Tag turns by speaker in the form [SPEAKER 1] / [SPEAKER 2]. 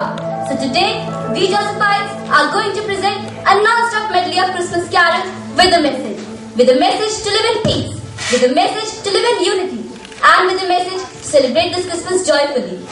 [SPEAKER 1] So today, we Josephites are going to present a non-stop medley of Christmas carols with a message. With a message to live in peace, with a message to live in unity, and with a message to celebrate this Christmas joyfully.